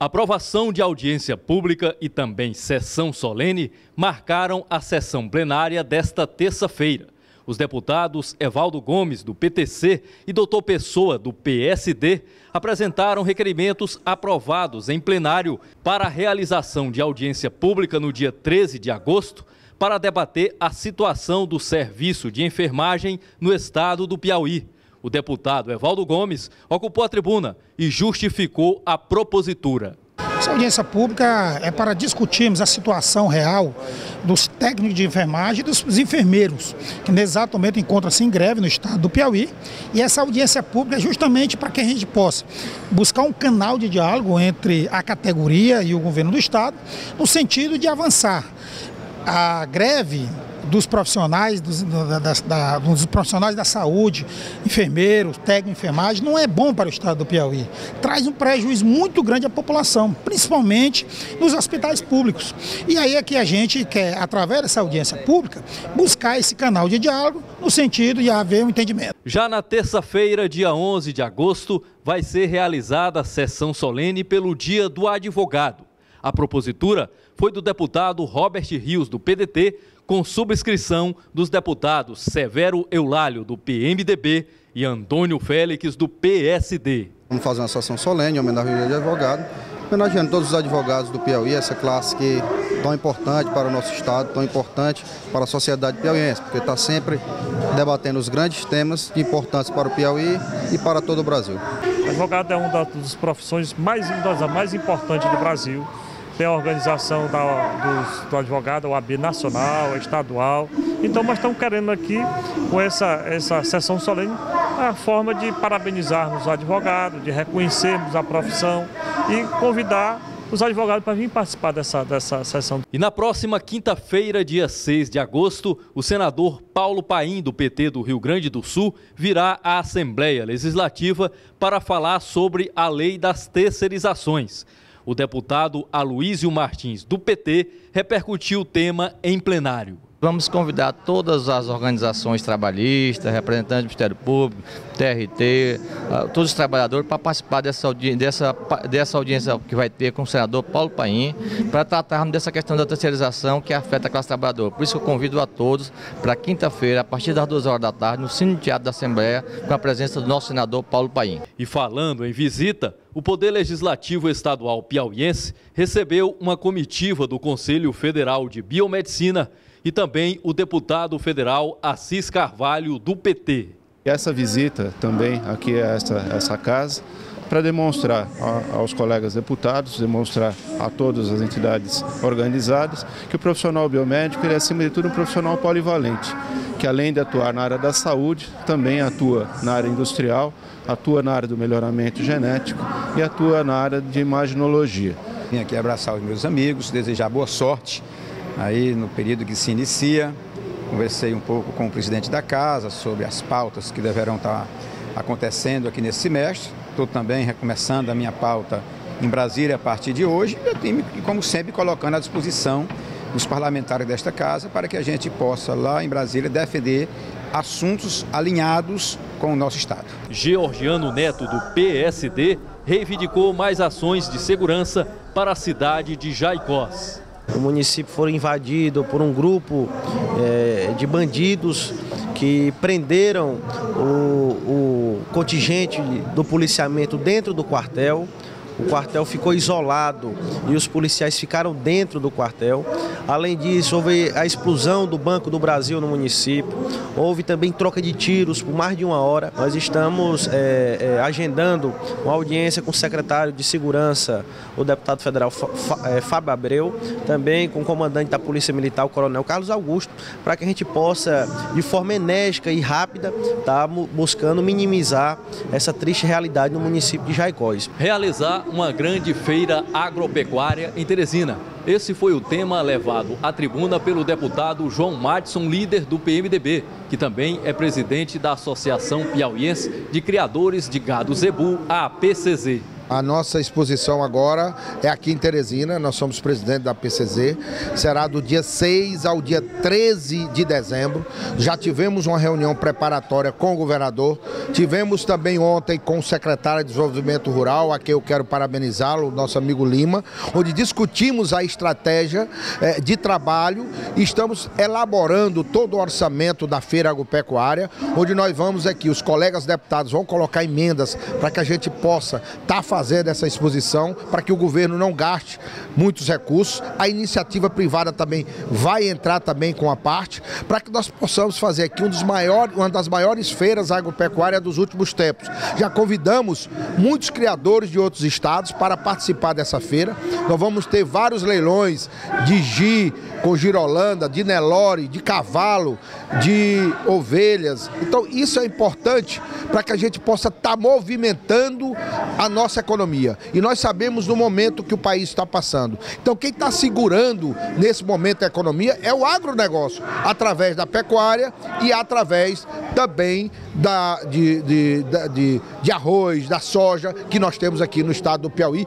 Aprovação de audiência pública e também sessão solene marcaram a sessão plenária desta terça-feira. Os deputados Evaldo Gomes, do PTC, e Doutor Pessoa, do PSD, apresentaram requerimentos aprovados em plenário para a realização de audiência pública no dia 13 de agosto para debater a situação do serviço de enfermagem no estado do Piauí. O deputado Evaldo Gomes ocupou a tribuna e justificou a propositura. Essa audiência pública é para discutirmos a situação real dos técnicos de enfermagem e dos enfermeiros, que nesse exato momento encontram-se em greve no estado do Piauí. E essa audiência pública é justamente para que a gente possa buscar um canal de diálogo entre a categoria e o governo do estado, no sentido de avançar. A greve dos profissionais, dos, da, da, dos profissionais da saúde, enfermeiros, técnico enfermagem, não é bom para o estado do Piauí. Traz um prejuízo muito grande à população, principalmente nos hospitais públicos. E aí é que a gente quer, através dessa audiência pública, buscar esse canal de diálogo no sentido de haver um entendimento. Já na terça-feira, dia 11 de agosto, vai ser realizada a sessão solene pelo Dia do Advogado. A propositura foi do deputado Robert Rios, do PDT, com subscrição dos deputados Severo Eulálio, do PMDB, e Antônio Félix, do PSD. Vamos fazer uma sessão solene, homenagem ao de advogado, homenageando todos os advogados do Piauí, essa classe que é tão importante para o nosso estado, tão importante para a sociedade piauiense, porque está sempre debatendo os grandes temas importantes para o Piauí e para todo o Brasil. O advogado é uma das profissões mais, das mais importantes do Brasil tem a organização da, do, do advogado, o AB nacional, estadual. Então nós estamos querendo aqui, com essa, essa sessão solene, a forma de parabenizarmos o advogado, de reconhecermos a profissão e convidar os advogados para vir participar dessa, dessa sessão. E na próxima quinta-feira, dia 6 de agosto, o senador Paulo Paim, do PT do Rio Grande do Sul, virá à Assembleia Legislativa para falar sobre a lei das terceirizações. O deputado Aloísio Martins, do PT, repercutiu o tema em plenário. Vamos convidar todas as organizações trabalhistas, representantes do Ministério Público, TRT, ah, todos os trabalhadores para participar dessa, dessa, dessa audiência que vai ter com o senador Paulo Paim, para tratarmos dessa questão da terceirização que afeta a classe trabalhadora. Por isso eu convido a todos para quinta-feira, a partir das duas horas da tarde, no Cine Teatro da Assembleia, com a presença do nosso senador Paulo Paim. E falando em visita, o Poder Legislativo Estadual piauiense recebeu uma comitiva do Conselho Federal de Biomedicina e também o deputado federal Assis Carvalho, do PT. Essa visita também aqui a essa, essa casa para demonstrar aos colegas deputados, demonstrar a todas as entidades organizadas que o profissional biomédico ele é, acima de tudo, um profissional polivalente, que além de atuar na área da saúde, também atua na área industrial, atua na área do melhoramento genético e atua na área de imaginologia. Vim aqui abraçar os meus amigos, desejar boa sorte aí no período que se inicia. Conversei um pouco com o presidente da casa sobre as pautas que deverão estar acontecendo aqui nesse semestre. Estou também recomeçando a minha pauta em Brasília a partir de hoje e, como sempre, colocando à disposição dos parlamentares desta casa para que a gente possa, lá em Brasília, defender assuntos alinhados com o nosso Estado. Georgiano Neto, do PSD, reivindicou mais ações de segurança para a cidade de Jaicós o município foi invadido por um grupo é, de bandidos que prenderam o, o contingente do policiamento dentro do quartel o quartel ficou isolado e os policiais ficaram dentro do quartel. Além disso, houve a explosão do Banco do Brasil no município, houve também troca de tiros por mais de uma hora. Nós estamos é, é, agendando uma audiência com o secretário de Segurança, o deputado federal é, Fábio Abreu, também com o comandante da Polícia Militar, o coronel Carlos Augusto, para que a gente possa, de forma enérgica e rápida, estar tá buscando minimizar essa triste realidade no município de Jaicós. Realizar uma grande feira agropecuária em Teresina. Esse foi o tema levado à tribuna pelo deputado João Madison, líder do PMDB, que também é presidente da Associação Piauiense de Criadores de Gado Zebu, a APCZ. A nossa exposição agora é aqui em Teresina, nós somos presidente da PCZ. Será do dia 6 ao dia 13 de dezembro. Já tivemos uma reunião preparatória com o governador. Tivemos também ontem com o secretário de Desenvolvimento Rural, a quem eu quero parabenizá-lo, nosso amigo Lima, onde discutimos a estratégia eh, de trabalho e estamos elaborando todo o orçamento da Feira Agropecuária, onde nós vamos aqui, os colegas deputados vão colocar emendas para que a gente possa estar tá fazendo essa exposição para que o governo não gaste muitos recursos. A iniciativa privada também vai entrar também com a parte para que nós possamos fazer aqui um dos maiores, uma das maiores feiras agropecuárias dos últimos tempos. Já convidamos muitos criadores de outros estados para participar dessa feira. Nós vamos ter vários leilões de gi, com girolanda, de Nelore, de cavalo, de ovelhas. Então isso é importante para que a gente possa estar tá movimentando a nossa economia. E nós sabemos no momento que o país está passando. Então quem está segurando nesse momento a economia é o agronegócio, através da pecuária e através também da, de, de, de, de arroz, da soja que nós temos aqui no estado do Piauí.